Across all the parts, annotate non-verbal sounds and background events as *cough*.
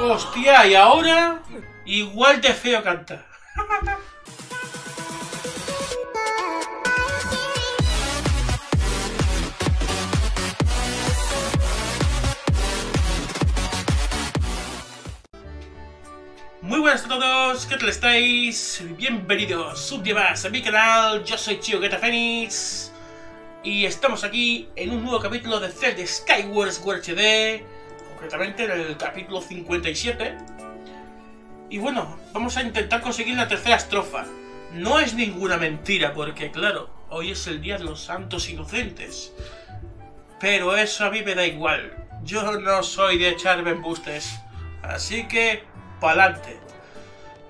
Hostia, y ahora igual de feo canta. Muy buenas a todos, ¿qué tal estáis? Bienvenidos un día más a mi canal, yo soy Chio Geta Phoenix y estamos aquí en un nuevo capítulo de Zelda Skyward Sword HD, concretamente en el capítulo 57. Y bueno, vamos a intentar conseguir la tercera estrofa. No es ninguna mentira, porque claro, hoy es el Día de los Santos Inocentes. Pero eso a mí me da igual. Yo no soy de echarme embustes. Así que, pa'lante.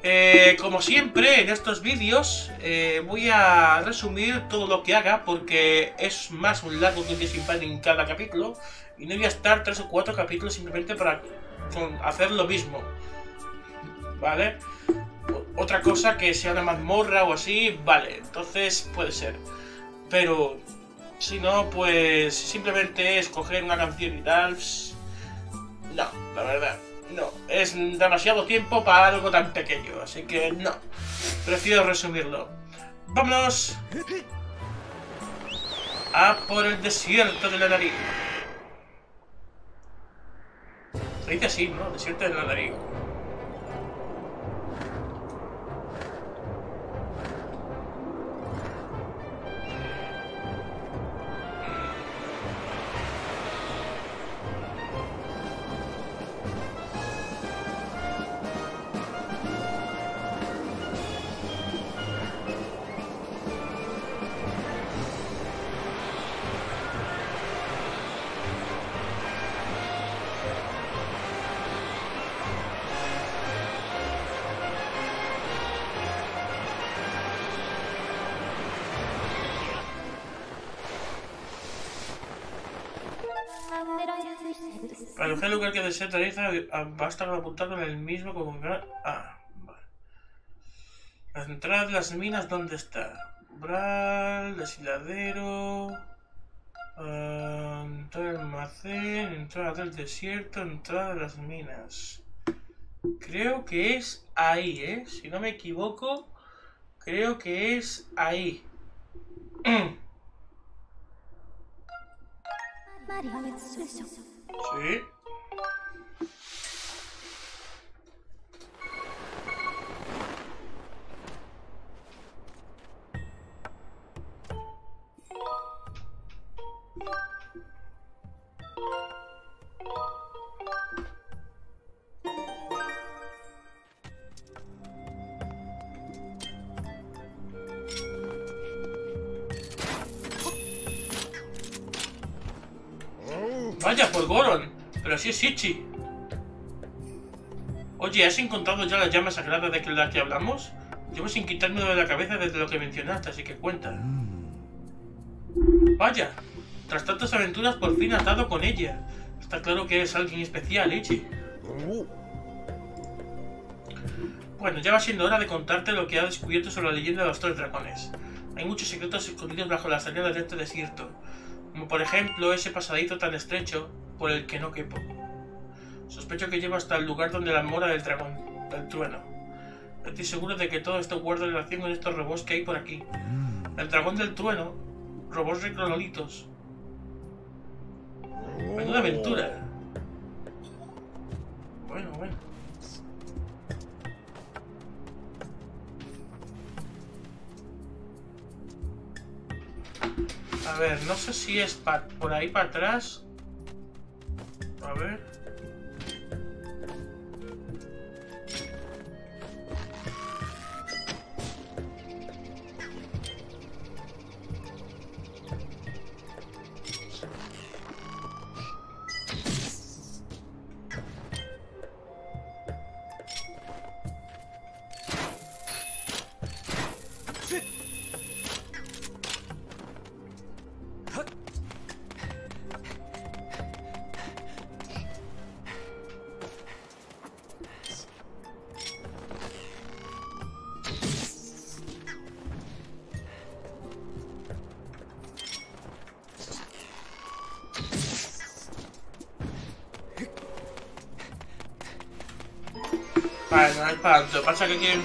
Eh, como siempre, en estos vídeos eh, voy a resumir todo lo que haga porque es más un largo que un en cada capítulo y no voy a estar tres o cuatro capítulos simplemente para hacer lo mismo. ¿Vale? Otra cosa que sea una mazmorra o así, vale, entonces puede ser. Pero si no, pues simplemente escoger una canción y tal. No, la verdad no, es demasiado tiempo para algo tan pequeño, así que no. Prefiero resumirlo. ¡Vámonos! A por el desierto de la nariz. Se dice así, ¿no? Desierto de la lugar que desea realiza, basta con apuntar con el mismo como... Ah, vale. Las minas, ¿dónde está? Bral, deshiladero... Uh, entrada del almacén, entrada del desierto, entrada de las minas. Creo que es ahí, ¿eh? Si no me equivoco, creo que es ahí. *clears throat* Vaya, por Goron. Pero así es Ichi. Oye, ¿has encontrado ya la llama sagrada de la que hablamos? Llevo sin quitarme de la cabeza desde lo que mencionaste, así que cuenta. Vaya, tras tantas aventuras por fin has dado con ella. Está claro que es alguien especial, Ichi. Bueno, ya va siendo hora de contarte lo que ha descubierto sobre la leyenda de los tres dragones. Hay muchos secretos escondidos bajo las arenas de este desierto, como por ejemplo ese pasadito tan estrecho por el que no quepo. Sospecho que lleva hasta el lugar donde la mora del dragón, del trueno. Estoy seguro de que todo esto guarda relación con estos robots que hay por aquí. El dragón del trueno, robots recronolitos. Menuda aventura. Bueno, bueno. A ver, no sé si es por ahí para atrás. A ver. Es para tanto. Pasa que aquí hay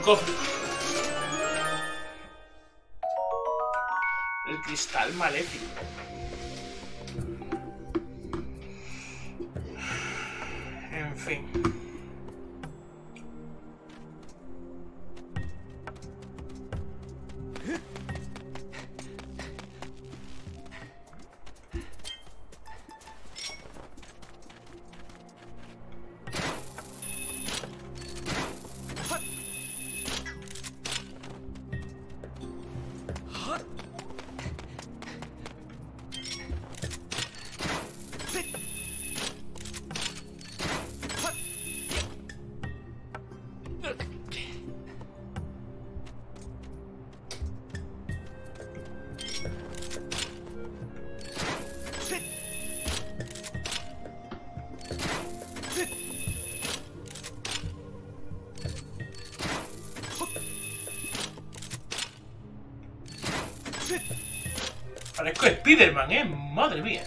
Parezco Spiderman, ¿eh? Madre mía.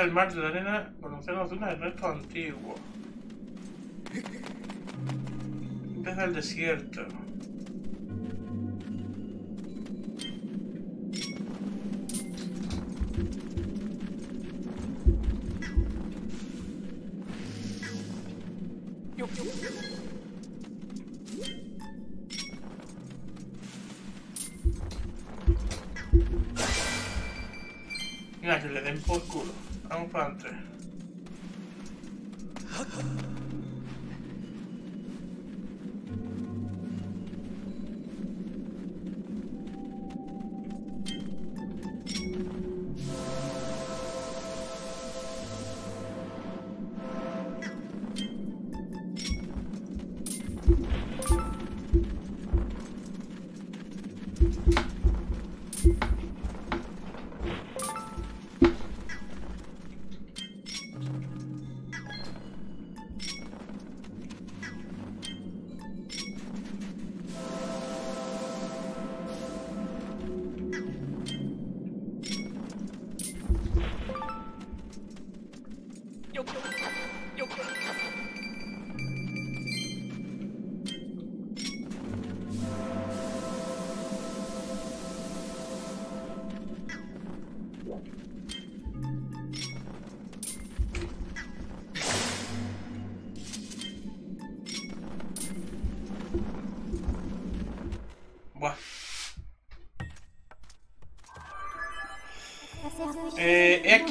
El mar de la arena con océano azul del resto antiguo. Empieza el desierto. Mira, que le den por culo. Vamos para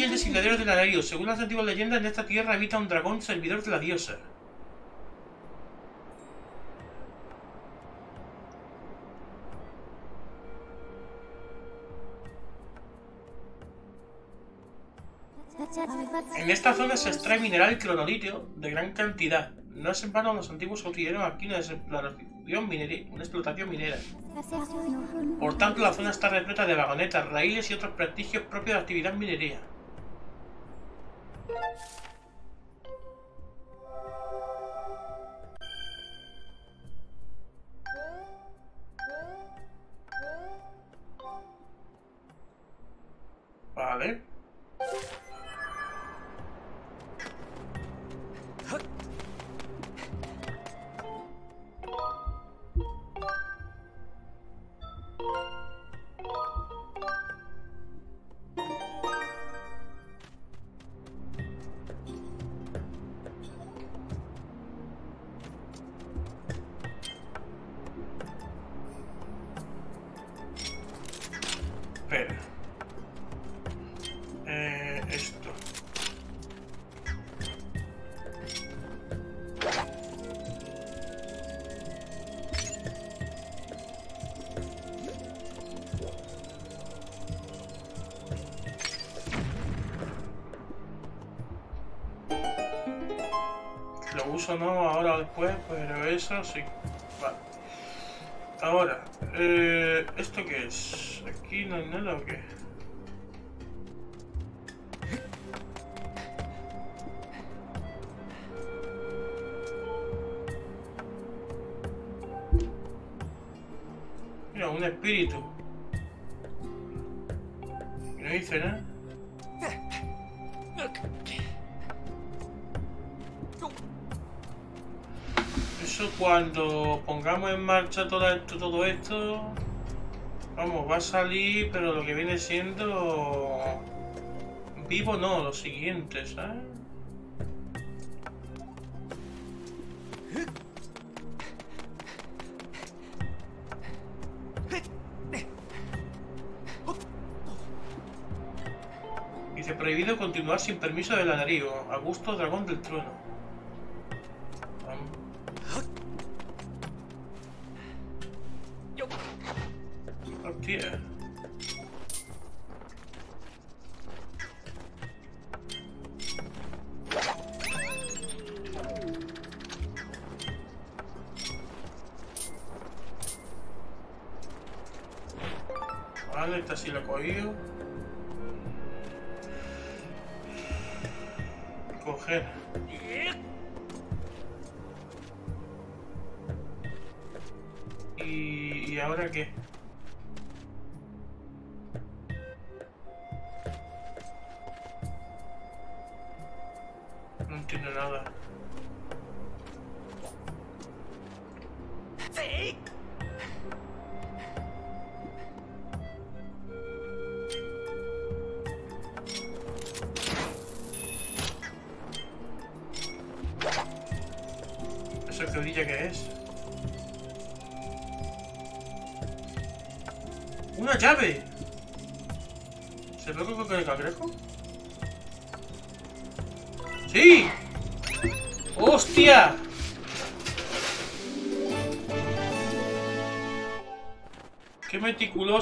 aquí el desfiladero del Alario. Según las antiguas leyendas, en esta tierra habita un dragón servidor de la diosa. En esta zona se extrae mineral cronolitio de gran cantidad. No es en vano los antiguos utilizaron aquí una explotación, minera, una explotación minera. Por tanto, la zona está repleta de vagonetas, raíles y otros prestigios propios de actividad minería. Sí. Vale. Ahora, eh, ¿esto qué es? ¿Aquí no hay nada o qué? Mira, un espíritu. No dice nada. Cuando pongamos en marcha todo esto, todo esto, vamos, va a salir, pero lo que viene siendo vivo no, lo siguiente, ¿sabes? Dice prohibido continuar sin permiso del Anarío, Augusto Dragón del Trueno. ¿Y, ¿Y ahora qué?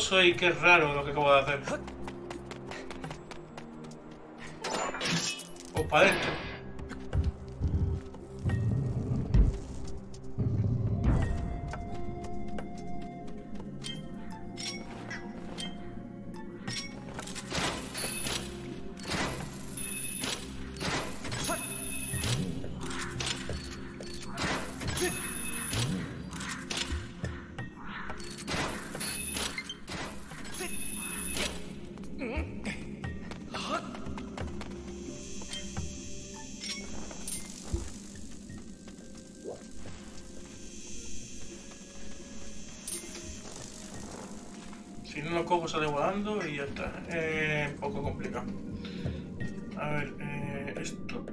Meticuloso y qué raro lo que acabo de hacer. Si no lo cojo sale y ya está. Eh, un poco complicado. A ver, eh, esto.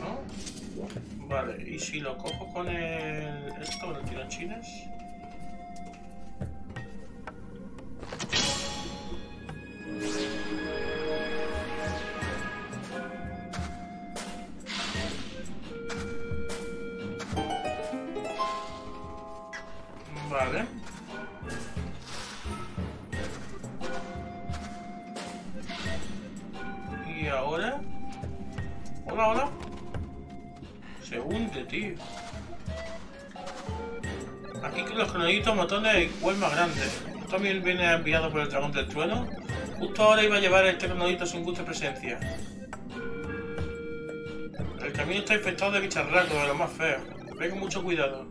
¿No? Vale, y si lo cojo con el. esto, con el tiranchines. También viene enviado por el dragón del trueno. Justo ahora iba a llevar este cronodito sin gusto presencia. El camino está infectado de bicharracos, de lo más feo. Ve con mucho cuidado.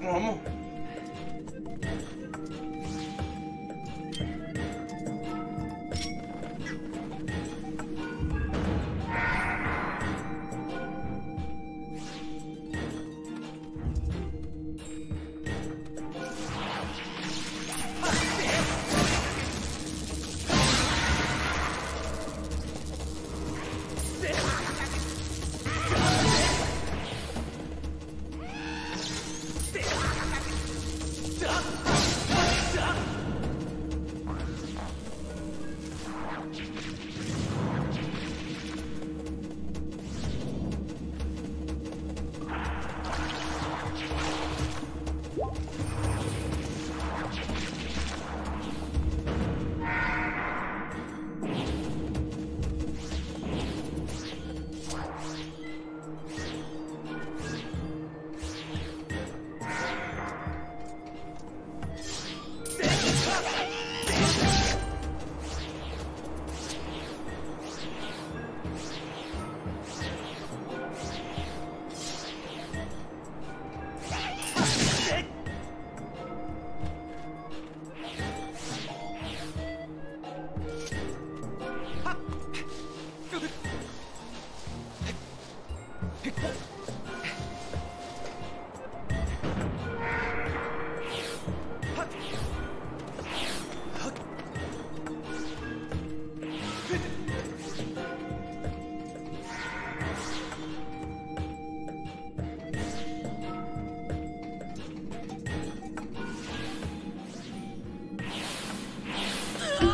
Vamos.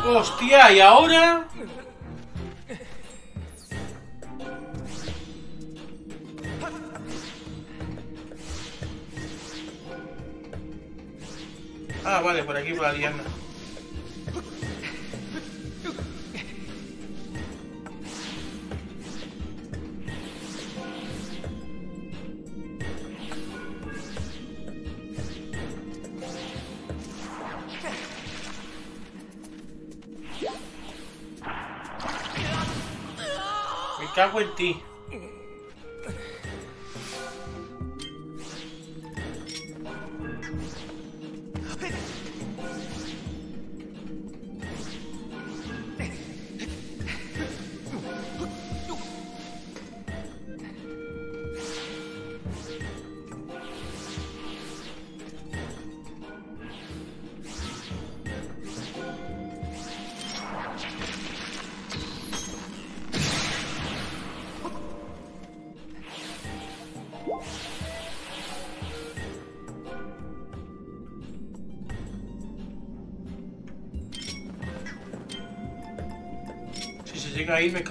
Hostia, ¿y ahora? Ah, vale, por aquí por la diana. Ahí me.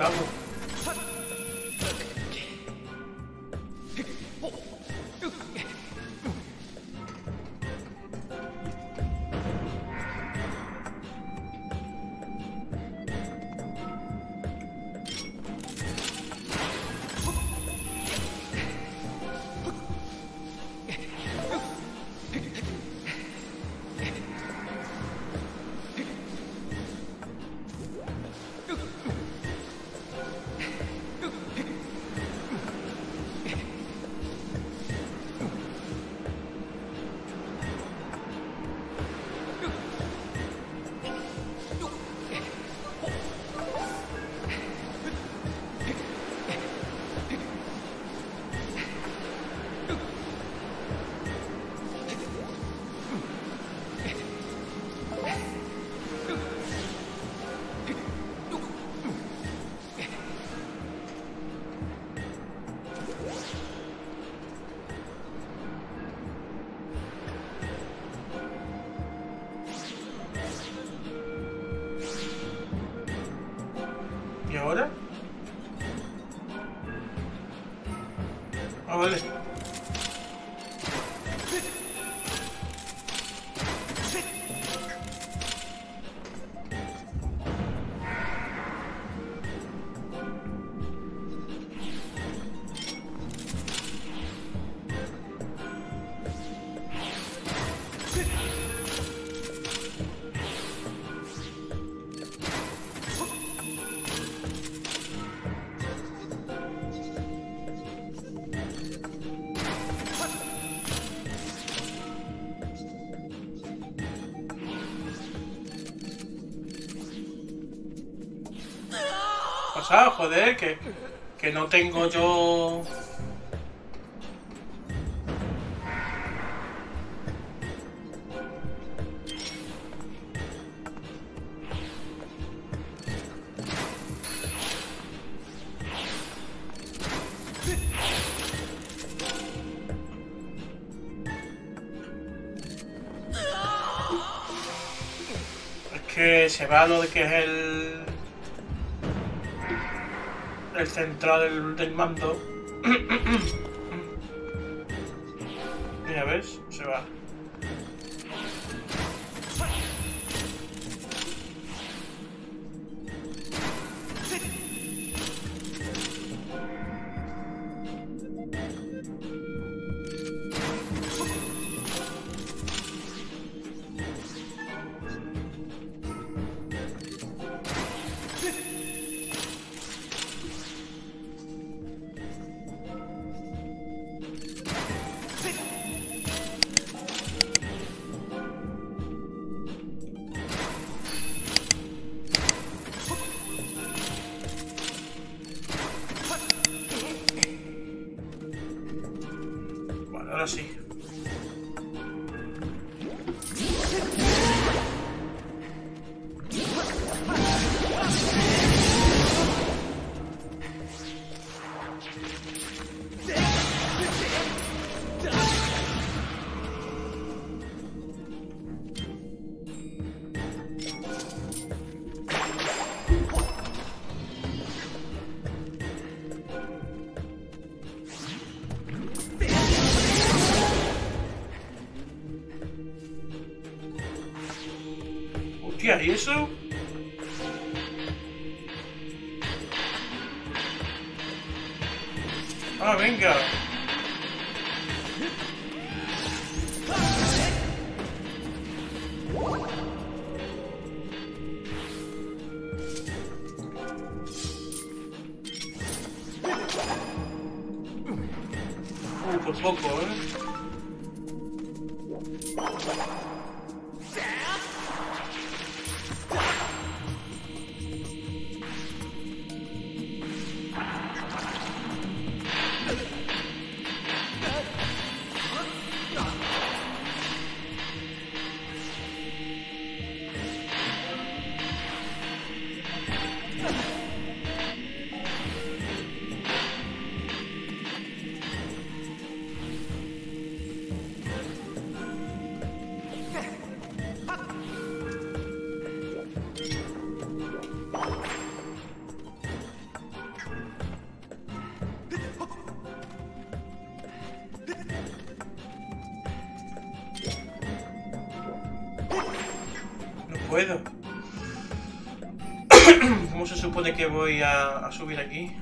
Joder? Que, que no tengo yo... Que se va lo que es el... El central del, mando. *clears throat* Hostia, que voy a, a subir aquí?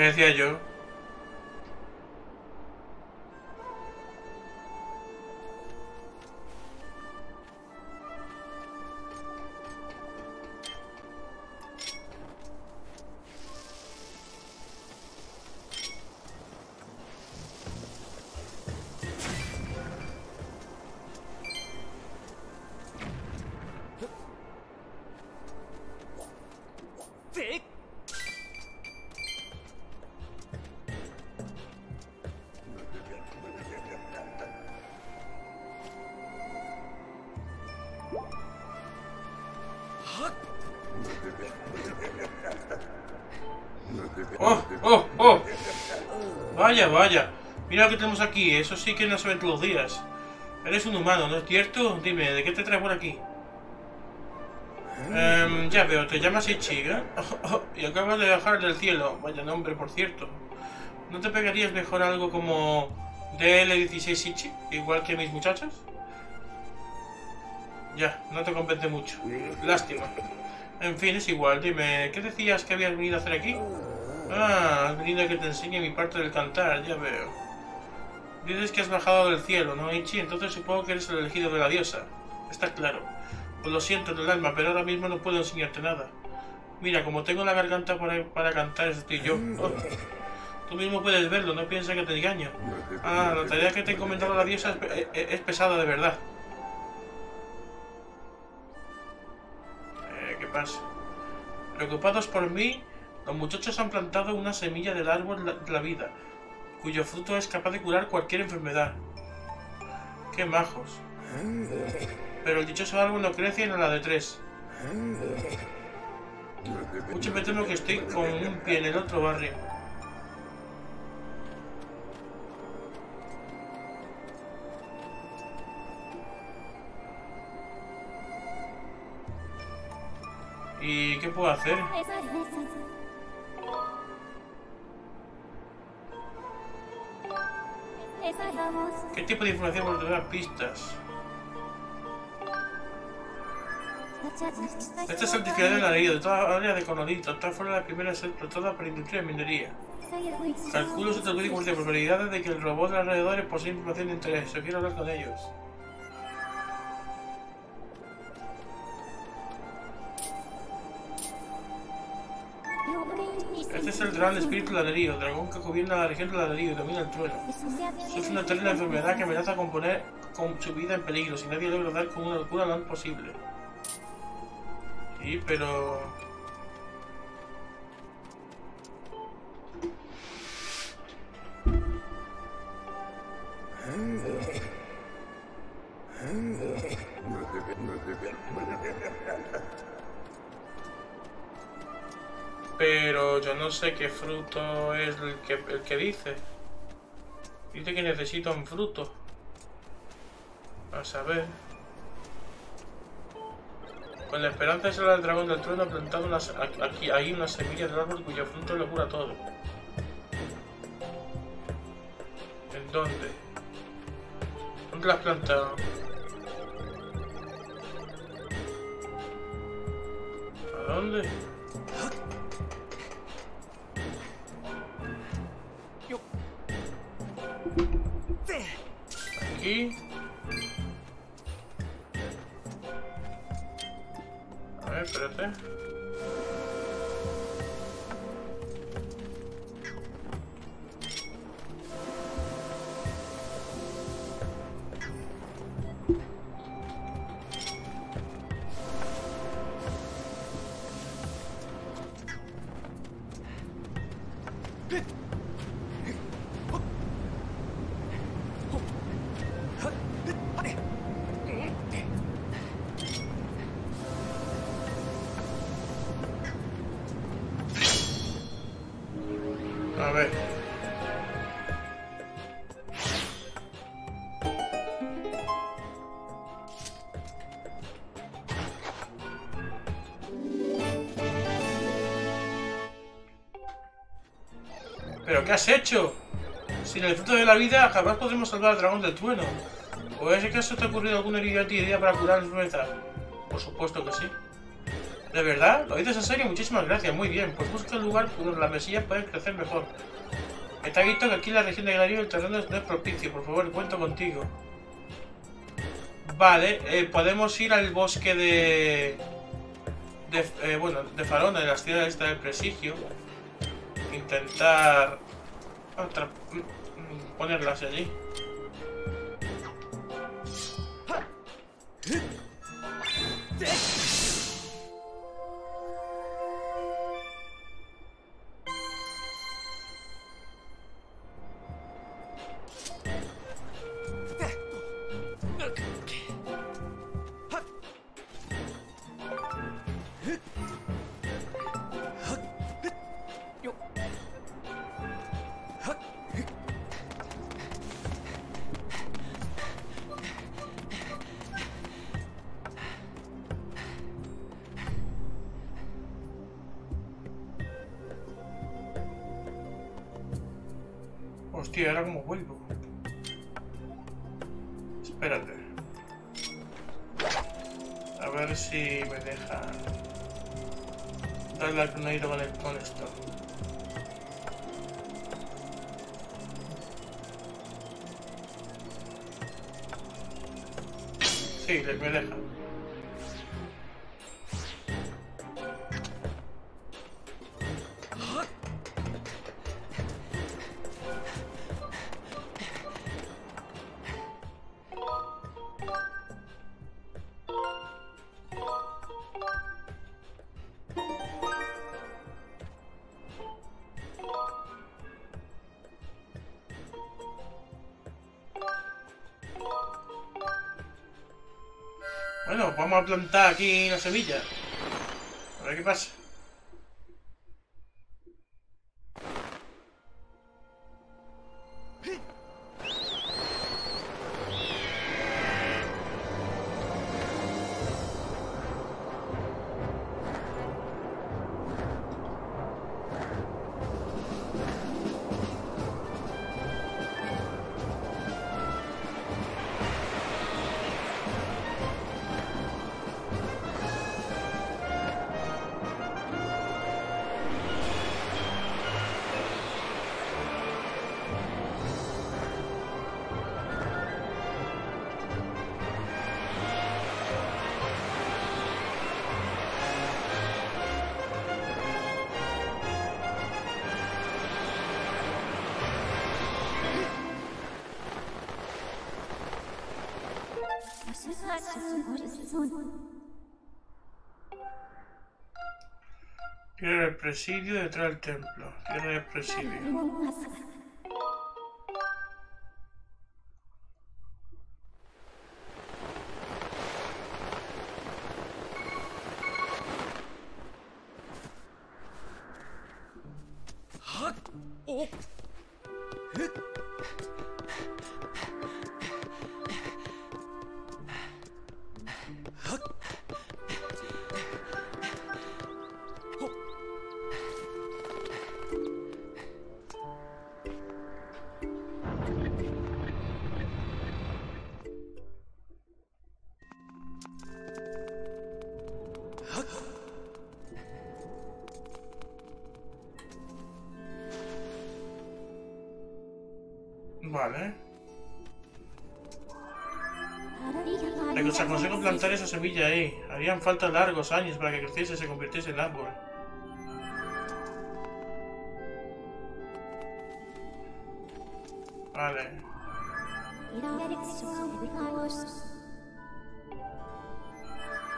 ¿Qué decía yo? Vaya. Mira lo que tenemos aquí. Eso sí que no se ven todos los días. Eres un humano, ¿no es cierto? Dime, ¿de qué te traes por aquí? Em, ya veo, te llamas Ichiga *laughs* y acabas de bajar del cielo. Vaya nombre, por cierto. ¿No te pegarías mejor algo como DL16 Ichi, igual que mis muchachas? Ya, no te convence mucho. Lástima. En fin, es igual. Dime, ¿qué decías que habías venido a hacer aquí? Ah, has venido a que te enseñe mi parte del cantar, ya veo. Dices que has bajado del cielo, ¿no, Ichi? Entonces supongo que eres el elegido de la diosa. Está claro. Pues lo siento en el alma, pero ahora mismo no puedo enseñarte nada. Mira, como tengo la garganta para, para cantar, estoy yo. Oh. Tú mismo puedes verlo, no pienses que te engaño. Ah, la tarea que te he comentado la diosa es, es, es pesada de verdad. Eh, ¿Qué pasa? Preocupados por mí, los muchachos han plantado una semilla del árbol de la vida, cuyo fruto es capaz de curar cualquier enfermedad. ¡Qué majos! Pero el dichoso árbol no crece en la de tres. Mucho me temo que estoy con un pie en el otro barrio. ¿Y qué puedo hacer? ¿Qué tipo de información por tener pistas? Este certificado de ladrillo de toda área de Conodito está fuera de la primera explotada para industria de minería. Calculo su algoritmos de probabilidades de que el robot de alrededor posee información de interés. Yo quiero hablar con ellos. Este es el gran espíritu ladrillo, dragón que gobierna la región del ladrillo y domina el trueno. Sufre una terrible enfermedad que amenaza con poner con su vida en peligro si nadie logra dar con una cura lo posible. Sí, pero... Yo no sé qué fruto es el que, dice. Dice que necesito un fruto. A saber. Con la esperanza de ser el dragón del trueno ha plantado aquí, ahí una semilla del árbol cuyo fruto lo cura todo. ¿En dónde? ¿Dónde la has plantado? ¿A dónde? A ver. ¿Pero qué has hecho? Sin el fruto de la vida jamás podremos salvar al dragón del trueno. ¿O en ese caso te ha ocurrido alguna idea para curar la enfermedad? Por supuesto que sí. ¿De verdad? ¿Lo dices en serio? Muchísimas gracias, muy bien. Pues busca un lugar donde las mesillas pueden crecer mejor. Está visto que aquí en la región de Glario el terreno no es propicio. Por favor, cuento contigo. Vale, eh, podemos ir al bosque de... de eh, bueno, de Farona, de las ciudades esta del prestigio. Intentar... Otra, mm, mm, ponerlas allí. Hostia, ahora como vuelvo. Espérate. A ver si me deja darle al tornado con esto. Sí, me deja. Plantar aquí la semilla. A ver qué pasa. Tierra del presidio detrás del templo. Tierra del presidio. Semilla ahí. Harían falta largos años para que creciese y se convirtiese en árbol. Vale.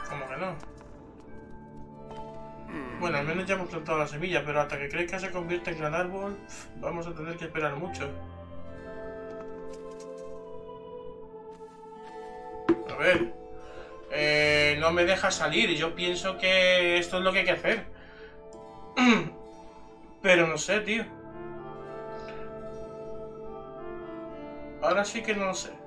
¿Cómo que no? Bueno, al menos ya hemos plantado la semilla, pero hasta que crezca se convierta en gran árbol, vamos a tener que esperar mucho. A ver. Eh, no me deja salir. Yo pienso que esto es lo que hay que hacer. *clears throat* Pero no sé, tío. Ahora sí que no sé.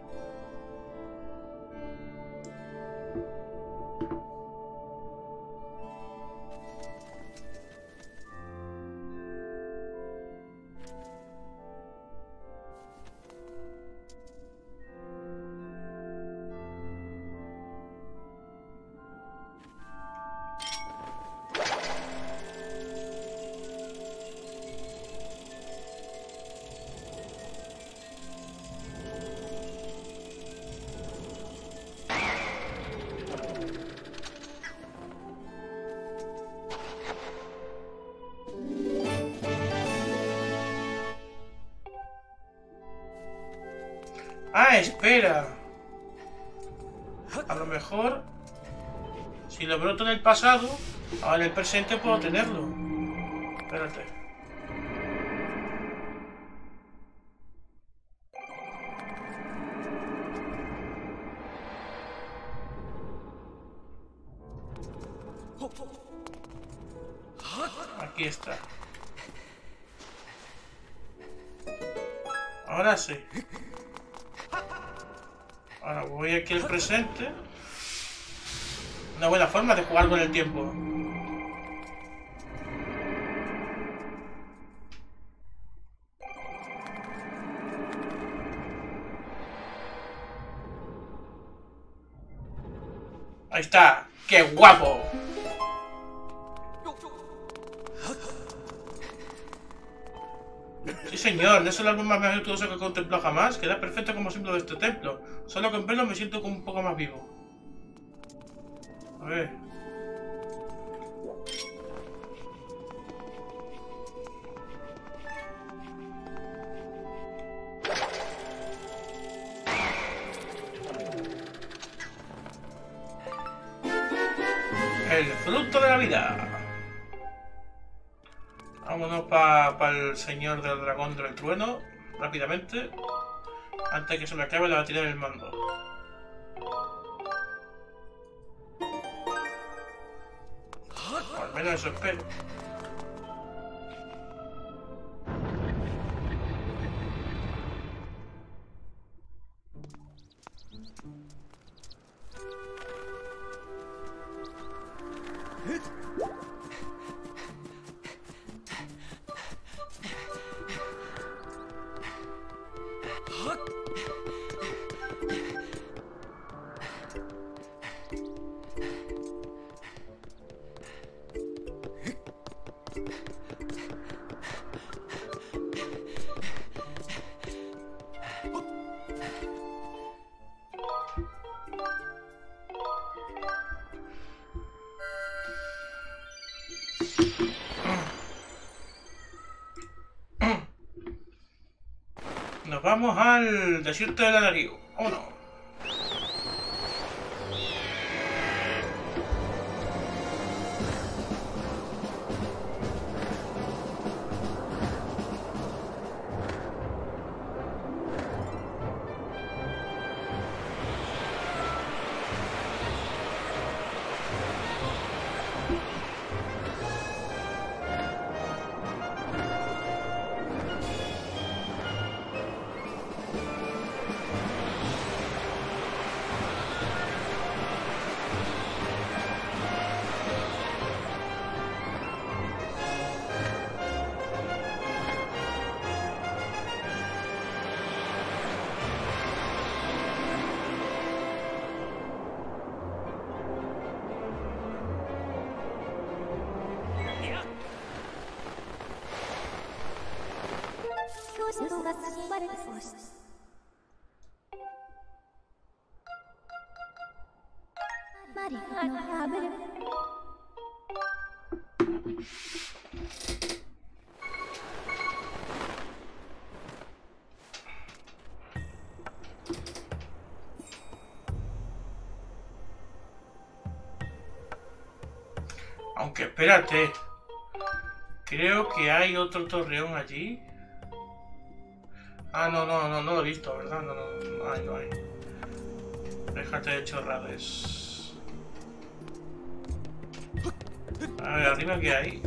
A lo mejor, si lo broto en el pasado, ahora en el presente puedo tenerlo. Espérate. Tiempo. Ahí está. ¡Qué guapo! Sí, señor, no es el álbum más majestuoso que he contemplado jamás. Queda perfecto como símbolo de este templo. Solo con verlo me siento un poco más vivo. Señor del dragón del trueno, rápidamente. Antes que se me acabe la batería del mando. Al menos eso espero. Al desierto del Alariu. Espérate. Creo que hay otro torreón allí. Ah, no, no, no, no lo he visto, ¿verdad? No, no, no hay, no hay. Déjate de chorrades. A ver, arriba qué hay.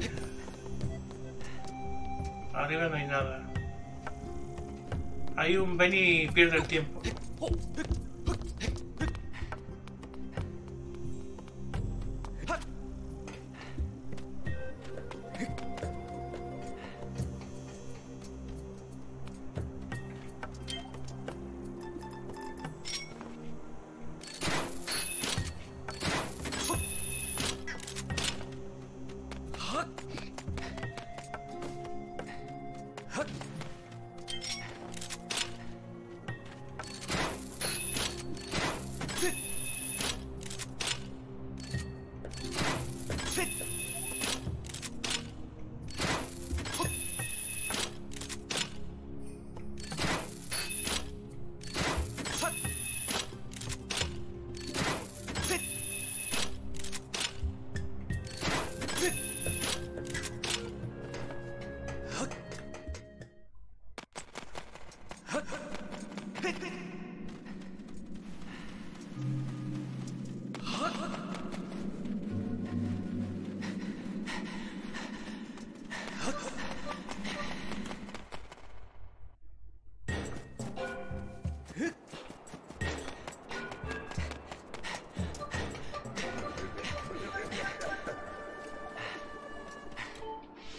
Arriba no hay nada. Hay un Benny pierde el tiempo.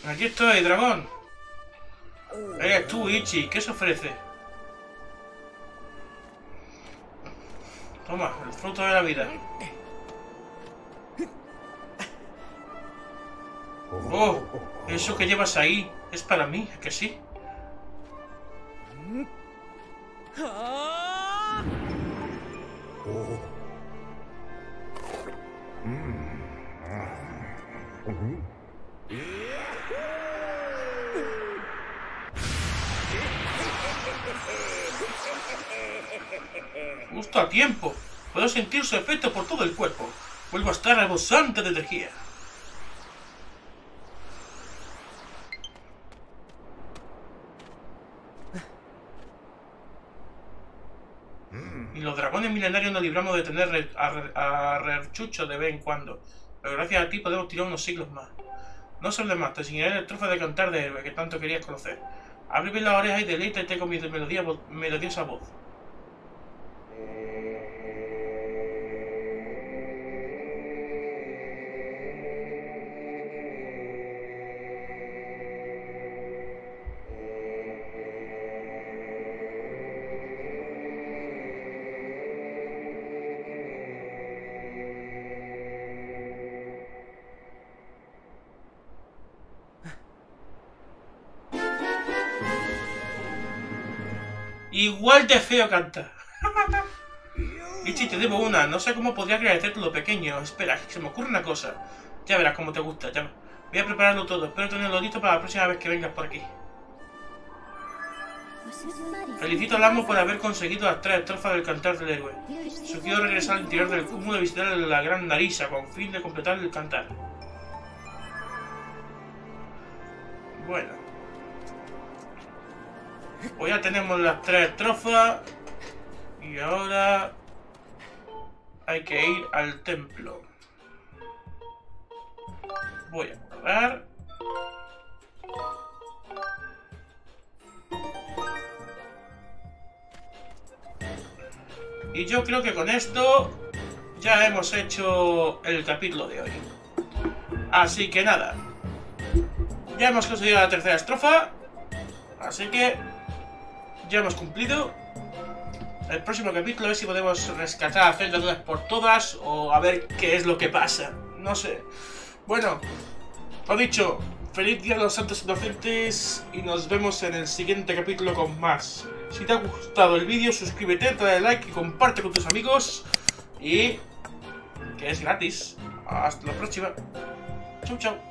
Aquí estoy, dragón. Eres tú, Ichi. ¿Qué se ofrece? Toma, el fruto de la vida. Oh, eso que llevas ahí es para mí, ¿a que sí? Justo a tiempo. Puedo sentir su efecto por todo el cuerpo. Vuelvo a estar rebosante de energía. Y los dragones milenarios nos libramos de tener a, re- a Rerchucho de vez en cuando. Pero gracias a ti podemos tirar unos siglos más. No solo más, te enseñaré el trofeo de cantar de héroe que tanto querías conocer. Abre bien las orejas y deleítate con mi melodía, melodiosa voz. Igual de feo canta. Ichi, te debo una. No sé cómo podría agradecerte lo pequeño. Espera, se me ocurre una cosa. Ya verás cómo te gusta. Ya... Voy a prepararlo todo. Espero tenerlo listo para la próxima vez que vengas por aquí. Felicito al amo por haber conseguido las tres estrofas del cantar del héroe. Sugiero regresar al interior del cúmulo y visitar la gran narisa con fin de completar el cantar. Bueno. Pues ya tenemos las tres estrofas. Y ahora hay que ir al templo. Voy a guardar. Y yo creo que con esto ya hemos hecho el capítulo de hoy. Así que nada. Ya hemos conseguido la tercera estrofa. Así que ya hemos cumplido. El próximo capítulo ver si podemos rescatar a Zelda vez por todas o a ver qué es lo que pasa. No sé. Bueno, lo dicho, feliz día de los santos inocentes y nos vemos en el siguiente capítulo con más. Si te ha gustado el vídeo, suscríbete, dale like y comparte con tus amigos. Y que es gratis. Hasta la próxima. Chau, chau.